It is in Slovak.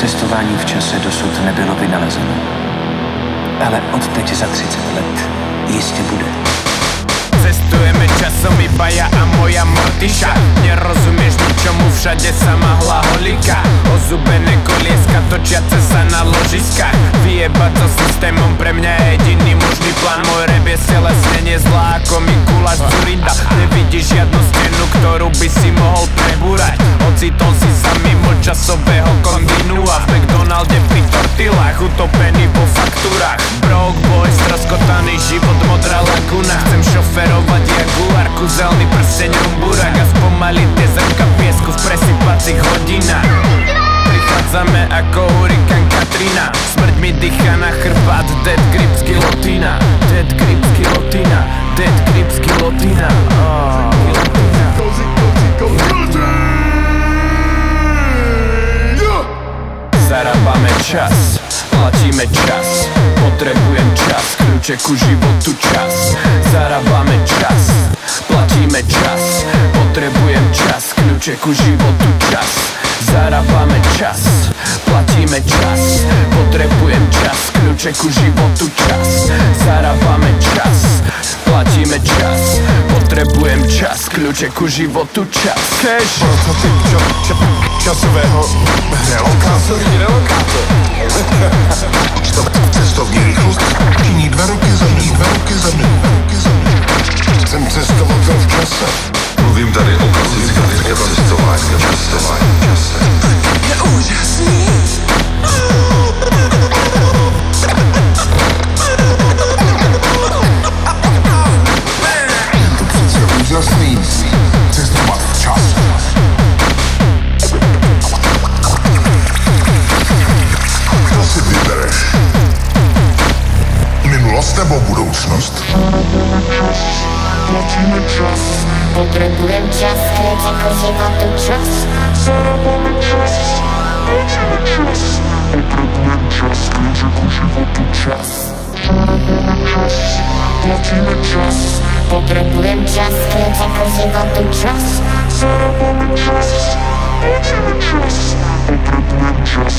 Cestování v čase dosud nebylo vynalezeno. Ale od teď za 30 let jistě bude. Cestujeme časom iba ja a moja mortiša Nerozumieš ničomu, všade sama hlaholika Ozubené kolieska točiace sa na ložiskách Vyjebať so systémom pre mňa je jediný možný plán. Môj rap je stelesne nezlá ako Mikuláš Zurinda Nevidíš žiadnu stenu, ktorú by si mohol prebúrať. Ocitol si sa mimo časového utopený vo faktúrach Broke boy, stroskotaný život, modrá laguna. Chcem šoferovať Jaguar, kúzelný prseň, rumburak A spomaliť tie zrnka piesku v presypacích hodinách. Prichádzame ako platíme čas. Potrebujem čas, kľúče ku životu čas. Zarábame čas, platíme čas. Potrebujem čas, kľúče ku životu čas. Zarábame čas, platíme čas. Potrebujem čas, kľúče ku životu čas. Zarábame čas, platíme čas Potrebujem čas, kľúče ku životu čas Cash Prototyp ča, ča, časového relokátor. relokátor. Cestovní rychlost činí dva roky za mnou, dva roky za mnou, dva roky za mnou. Jsem cestovatel v čase. Mluvím tady o klasickém cestování v Minulost nebo budoucnost? Platíme čas, potrebujem čas, keď ako životu čas. Zarábame čas, platíme čas, potrebujem čas, keď ako životu čas. Zarábame čas, platíme čas, potrebujem čas, keď ako životu čas. Zarábame čas, platíme čas, potrebujem čas.